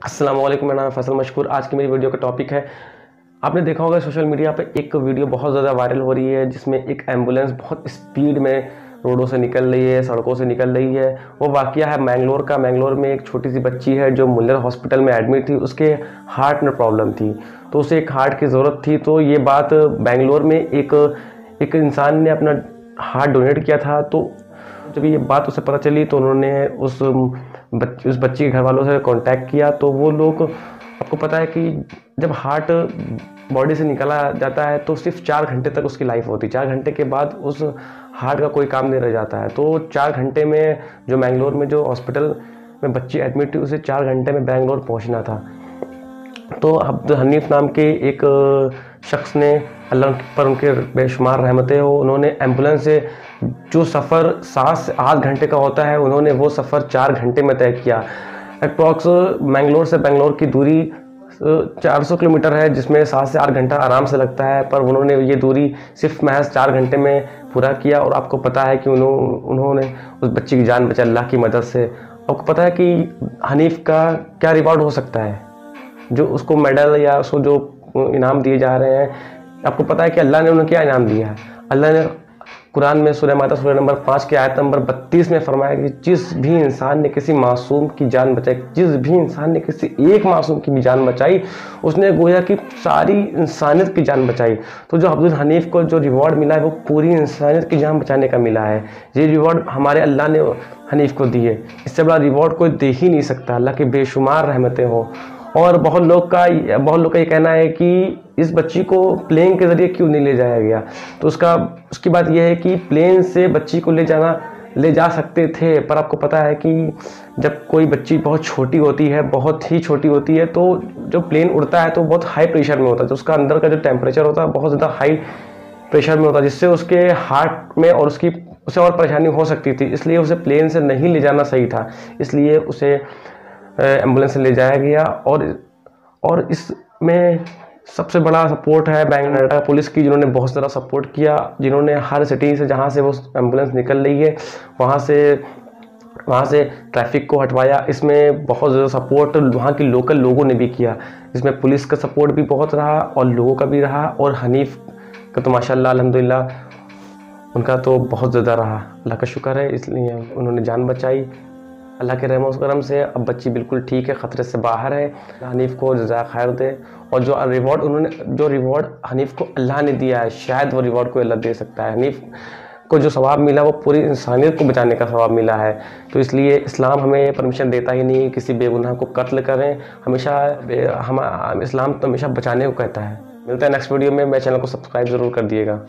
अस्सलाम वालेकुम मेरा नाम फैसल मशकूर आज की मेरी वीडियो का टॉपिक है। आपने देखा होगा सोशल मीडिया पे एक वीडियो बहुत ज़्यादा वायरल हो रही है, जिसमें एक एंबुलेंस बहुत स्पीड में रोडों से निकल रही है, सड़कों से निकल रही है। वो वाक़ है मैंगलोर का। मैंगलोर में एक छोटी सी बच्ची है जो मुल्लर हॉस्पिटल में एडमिट थी। उसके हार्ट में प्रॉब्लम थी। तो उसे एक हार्ट की ज़रूरत थी। तो ये बात बेंगलोर में एक एक इंसान ने अपना हार्ट डोनेट किया था। तो जब ये बात उसे पता चली तो उन्होंने उस बच, उस बच्ची के घर वालों से कांटेक्ट किया तो वो लोग आपको पता है कि जब हार्ट बॉडी से निकला जाता है तो सिर्फ़ चार घंटे तक उसकी लाइफ होती है। चार घंटे के बाद उस हार्ट का कोई काम नहीं रह जाता है। तो चार घंटे में जो मैंगलोर में जो हॉस्पिटल में बच्ची एडमिट थी उसे चार घंटे में बैंगलोर पहुँचना था। तो अब्द हनीफ नाम के एक शख्स ने अल्लाह पर उनके बेशुमार रहमतें हो। उन्होंने एंबुलेंस से जो सफ़र सात से आठ घंटे का होता है, उन्होंने वो सफ़र चार घंटे में तय किया। अप्रॉक्स मैंगलोर से बेंगलोर की दूरी 400 किलोमीटर है, जिसमें सात से आठ घंटा आराम से लगता है, पर उन्होंने ये दूरी सिर्फ़ महज चार घंटे में पूरा किया। और आपको पता है कि उन्होंने उस बच्ची की जान बचा अल्लाह की मदद से। आपको पता है कि हनीफ का क्या रिवॉर्ड हो सकता है? जो उसको मेडल या उसको जो इनाम दिए जा रहे हैं आपको पता है कि अल्लाह ने उन्हें क्या इनाम दिया है? अल्लाह ने कुरान में सूर्य माता सूर्य नंबर पाँच के आयत नंबर बत्तीस में फरमाया कि जिस भी इंसान ने किसी मासूम की जान बचाई, जिस भी इंसान ने किसी एक मासूम की भी जान बचाई, उसने गोया कि सारी इंसानियत की जान बचाई। तो जो अब्दुल हनीफ को जो रिवॉर्ड मिला है, वो पूरी इंसानियत की जान बचाने का मिला है। ये रिवॉर्ड हमारे अल्लाह ने हनीफ को दिए। इससे बड़ा रिवॉर्ड कोई दे ही नहीं सकता। अल्लाह की बेशुमार रहमतें हों। और बहुत लोग का, बहुत लोग का ये कहना है कि इस बच्ची को प्लेन के ज़रिए क्यों नहीं ले जाया गया? तो उसका, उसकी बात यह है कि प्लेन से बच्ची को ले जाना, ले जा सकते थे, पर आपको पता है कि जब कोई बच्ची बहुत छोटी होती है, बहुत ही छोटी होती है तो जो प्लेन उड़ता है तो बहुत हाई प्रेशर में होता है। तो उसका अंदर का जो टेम्परेचर होता है, बहुत ज़्यादा हाई प्रेशर में होता है, जिससे उसके हार्ट में और उसकी, उसे और परेशानी हो सकती थी। इसलिए उसे प्लेन से नहीं ले जाना सही था। इसलिए उसे एंबुलेंस से ले जाया गया और और इसमें सबसे बड़ा सपोर्ट है बैंगलोर पुलिस की, जिन्होंने बहुत ज़्यादा सपोर्ट किया, जिन्होंने हर सिटी से जहाँ से वो एंबुलेंस निकल रही है, वहाँ से वहाँ से ट्रैफ़िक को हटवाया। इसमें बहुत ज़्यादा सपोर्ट वहाँ के लोकल लोगों ने भी किया। इसमें पुलिस का सपोर्ट भी बहुत रहा और लोगों का भी रहा और हनीफ का तो माशाल्लाह, अल्हम्दुलिल्लाह, उनका तो बहुत ज़्यादा रहा। अल्लाह का शुक्र है, इसलिए उन्होंने जान बचाई। अल्लाह के रहम करम से अब बच्ची बिल्कुल ठीक है, ख़तरे से बाहर है। हनीफ को जजा खैर दे। और जो रिवॉर्ड उन्होंने, जो रिवॉर्ड हनीफ को अल्लाह ने दिया है, शायद वो रिवॉर्ड को अल्लाह दे सकता है। हनीफ को जो सवाब मिला, वो पूरी इंसानियत को बचाने का सवाब मिला है। तो इसलिए इस्लाम हमें परमिशन देता ही नहीं किसी बेगुनाह को कत्ल करें। हमेशा, हम, इस्लाम तो हमेशा बचाने को कहता है। मिलता है नेक्स्ट वीडियो में। मेरे चैनल को सब्सक्राइब ज़रूर कर दिएगा